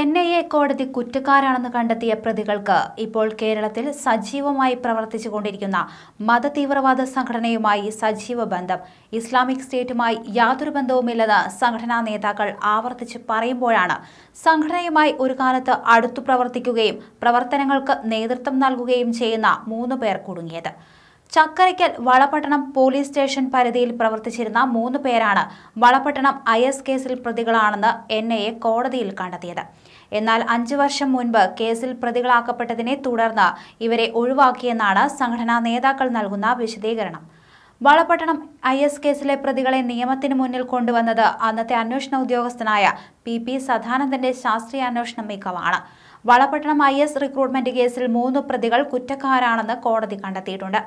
N I A കോടതി കുറ്റക്കാരാണെന്ന് കണ്ടെത്തിയ പ്രതികൾക്ക് ഇപ്പോൾ കേരളത്തിൽ സജീവമായി പ്രവർത്തിച്ചുകൊണ്ടിരിക്കുന്ന മതതീവ്രവാദ സംഘടനയുമായി സജീവ ബന്ധം. ഇസ്ലാമിക് സ്റ്റേറ്റുമായി യാതൊരു ബന്ധവുമില്ലെന്ന് സംഘടനാ നേതാക്കൾ ആവർത്തിച്ച് പറയുമ്പോഴാണ് സംഘടനയുമായി ഒരു കാലത്ത് അടുത്തു പ്രവർത്തിക്കുകയും പ്രവർത്തനങ്ങൾക്ക് നേതൃത്വം നൽകുകയും ചെയ്യുന്ന മൂന്ന് പേർ കുടുങ്ങിയത്. ചക്കരയ്ക്കൽ വളപട്ടണം പോലീസ് സ്റ്റേഷൻ പരിധിയിൽ പ്രവർത്തിച്ചിരുന്ന മൂന്ന് പേരാണ് വളപട്ടണം ഐ എസ് കേസിൽ പ്രതികളാണെന്ന് എൻ ഐ എ കോടതിയിൽ കണ്ടെത്തിയത്. എന്നാൽ അഞ്ചു വർഷം മുൻപ് കേസിൽ പ്രതികളാക്കപ്പെട്ടതിനെ തുടർന്ന് ഇവരെ ഒഴിവാക്കിയെന്നാണ് സംഘടനാ നേതാക്കൾ നൽകുന്ന വിശദീകരണം. വളപട്ടണം ഐ എസ് കേസിലെ പ്രതികളെ നിയമത്തിന് മുന്നിൽ കൊണ്ടുവന്നത് അന്നത്തെ അന്വേഷണ ഉദ്യോഗസ്ഥനായ പി പി സദാനന്ദന്റെ ശാസ്ത്രീയ അന്വേഷണ മികവാണ് വളപട്ടണം ഐ എസ് റിക്രൂട്ട്മെന്റ് കേസിൽ മൂന്ന് പ്രതികൾ കുറ്റക്കാരാണെന്ന് കോടതി കണ്ടെത്തിയിട്ടുണ്ട്.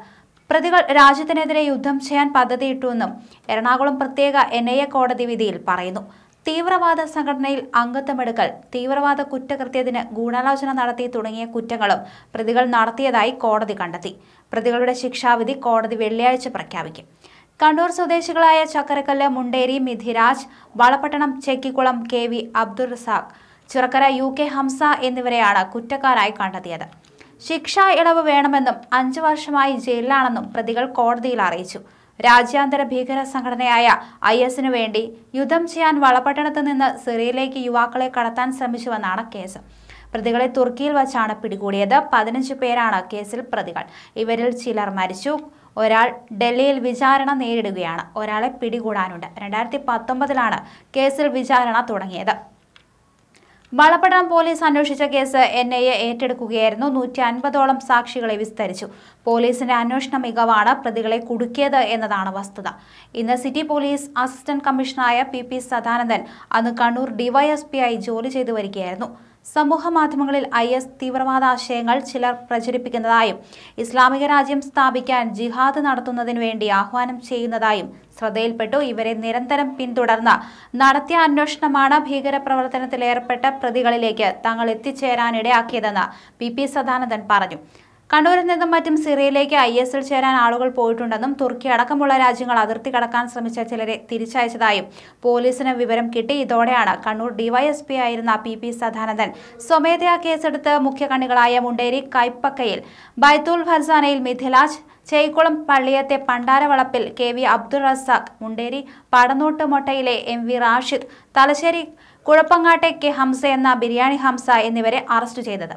പ്രതികൾ രാജ്യത്തിനെതിരെ യുദ്ധം ചെയ്യാൻ പദ്ധതിയിട്ടുവെന്നും എറണാകുളം പ്രത്യേക എൻ കോടതി വിധിയിൽ പറയുന്നു. തീവ്രവാദ സംഘടനയിൽ അംഗത്വമെടുക്കൽ തീവ്രവാദ കുറ്റകൃത്യത്തിന് ഗൂഢാലോചന നടത്തി തുടങ്ങിയ കുറ്റങ്ങളും പ്രതികൾ നടത്തിയതായി കോടതി കണ്ടെത്തി. പ്രതികളുടെ ശിക്ഷാവിധി കോടതി വെള്ളിയാഴ്ച പ്രഖ്യാപിക്കും. കണ്ണൂർ സ്വദേശികളായ Chakkarakkal Munderi Mithiraj Valapattanam Chekkikulam K V Abdul Razak Chirakkara U K Hamsa എന്നിവരെയാണ് കുറ്റക്കാരായി കണ്ടെത്തിയത്. ശിക്ഷാ ഇളവ് വേണമെന്നും അഞ്ചു വർഷമായി ജയിലിലാണെന്നും പ്രതികൾ കോടതിയിൽ അറിയിച്ചു. രാജ്യാന്തര ഭീകര സംഘടനയായ ഐ എസിനു വേണ്ടി യുദ്ധം ചെയ്യാൻ വളപട്ടണത്ത് നിന്ന് സിറിയയിലേക്ക് യുവാക്കളെ കടത്താൻ ശ്രമിച്ചുവെന്നാണ് കേസ്. പ്രതികളെ തുർക്കിയിൽ വച്ചാണ് പിടികൂടിയത്. പതിനഞ്ച് പേരാണ് കേസിൽ പ്രതികൾ. ഇവരിൽ ചിലർ മരിച്ചു. ഒരാൾ ഡൽഹിയിൽ വിചാരണ നേരിടുകയാണ്. ഒരാളെ പിടികൂടാനുണ്ട്. രണ്ടായിരത്തി പത്തൊമ്പതിലാണ് കേസിൽ വിചാരണ തുടങ്ങിയത്. വളപട്ടണം പോലീസ് അന്വേഷിച്ച കേസ് എൻ ഐ എ ഏറ്റെടുക്കുകയായിരുന്നു. നൂറ്റി അൻപതോളം സാക്ഷികളെ വിസ്തരിച്ചു. പോലീസിന്റെ അന്വേഷണ മികവാണ് പ്രതികളെ കുടുക്കിയത് എന്നതാണ് വസ്തുത. ഇന്ന് സിറ്റി പോലീസ് അസിസ്റ്റന്റ് കമ്മീഷണറായ പി പി സദാനന്ദൻ അന്ന് കണ്ണൂർ ഡിവൈഎസ്പിയായി ജോലി ചെയ്തു വരികയായിരുന്നു. സമൂഹ മാധ്യമങ്ങളിൽ ഐ എസ് തീവ്രവാദ ആശയങ്ങൾ ചിലർ പ്രചരിപ്പിക്കുന്നതായും ഇസ്ലാമിക രാജ്യം സ്ഥാപിക്കാൻ ജിഹാദ് നടത്തുന്നതിനു വേണ്ടി ആഹ്വാനം ചെയ്യുന്നതായും ശ്രദ്ധയിൽപ്പെട്ടു. ഇവരെ നിരന്തരം പിന്തുടർന്ന് നടത്തിയ അന്വേഷണമാണ് ഭീകരപ്രവർത്തനത്തിലേർപ്പെട്ട പ്രതികളിലേക്ക് തങ്ങൾ എത്തിച്ചേരാനിടയാക്കിയതെന്ന് പി പി സദാനന്ദൻ പറഞ്ഞു. കണ്ണൂരിൽ നിന്നും മറ്റും സിറിയയിലേക്ക് ഐ എസിൽ ചേരാൻ ആളുകൾ പോയിട്ടുണ്ടെന്നും തുർക്കി അടക്കമുള്ള രാജ്യങ്ങൾ അതിർത്തി കടക്കാൻ ശ്രമിച്ച ചിലരെ തിരിച്ചയച്ചതായും പോലീസിന് വിവരം കിട്ടി. ഇതോടെയാണ് കണ്ണൂർ ഡിവൈഎസ്പി ആയിരുന്ന പി പി സദാനന്ദൻ സ്വമേധയാ കേസെടുത്ത് മുഖ്യകണ്ണികളായ മുണ്ടേരി കൈപ്പക്കയിൽ ബൈത്തുൽ ഫർസാനയിൽ മിഥിലാജ് ചേക്കുളം പള്ളിയത്തെ പണ്ടാരവളപ്പിൽ കെ വി അബ്ദുൾ റസാഖ് മുണ്ടേരി പടന്നോട്ട് മൊട്ടയിലെ എം വി റാഷിദ് തലശ്ശേരി കുഴപ്പങ്ങാട്ടെ കെ ഹംസ എന്ന ബിരിയാണി ഹംസ എന്നിവരെ അറസ്റ്റ് ചെയ്തത്.